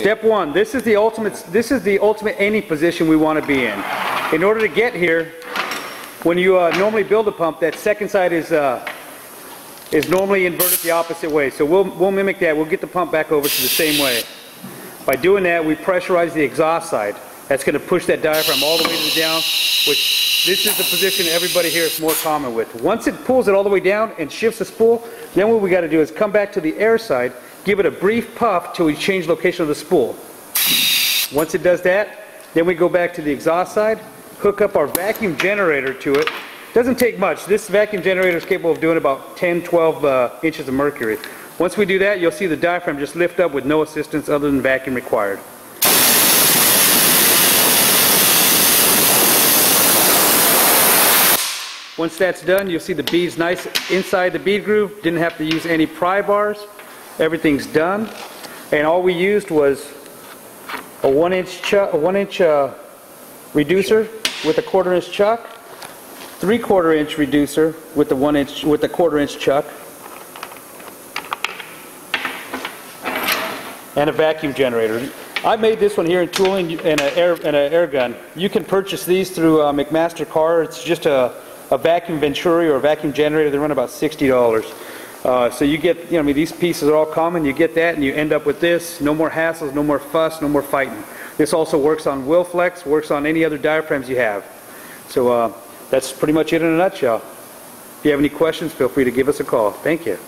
Step one, this is the ultimate, this is the ultimate any position we want to be in. In order to get here, when you uh, normally build a pump, that second side is, uh, is normally inverted the opposite way. So we'll, we'll mimic that. We'll get the pump back over to the same way. By doing that, we pressurize the exhaust side. That's going to push that diaphragm all the way to the down, which this is the position everybody here is more common with. Once it pulls it all the way down and shifts the spool, then what we got to do is come back to the air side, give it a brief puff till we change location of the spool. Once it does that, then we go back to the exhaust side, hook up our vacuum generator to it. Doesn't take much. This vacuum generator is capable of doing about 10, 12 uh, inches of mercury. Once we do that, you'll see the diaphragm just lift up with no assistance other than vacuum required. Once that's done, you'll see the beads nice inside the bead groove. Didn't have to use any pry bars. Everything's done. And all we used was a one inch, chuck, a one inch uh, reducer with a quarter inch chuck, three quarter inch reducer with the one inch, with the quarter inch chuck, and a vacuum generator. I made this one here in tooling and an air, and an air gun. You can purchase these through uh, McMaster-Carr. It's just a a vacuum venturi or a vacuum generator, they run about $60. Uh, so you get, you know, I mean, these pieces are all common. You get that and you end up with this. No more hassles, no more fuss, no more fighting. This also works on Wilflex, works on any other diaphragms you have. So uh, that's pretty much it in a nutshell. If you have any questions, feel free to give us a call. Thank you.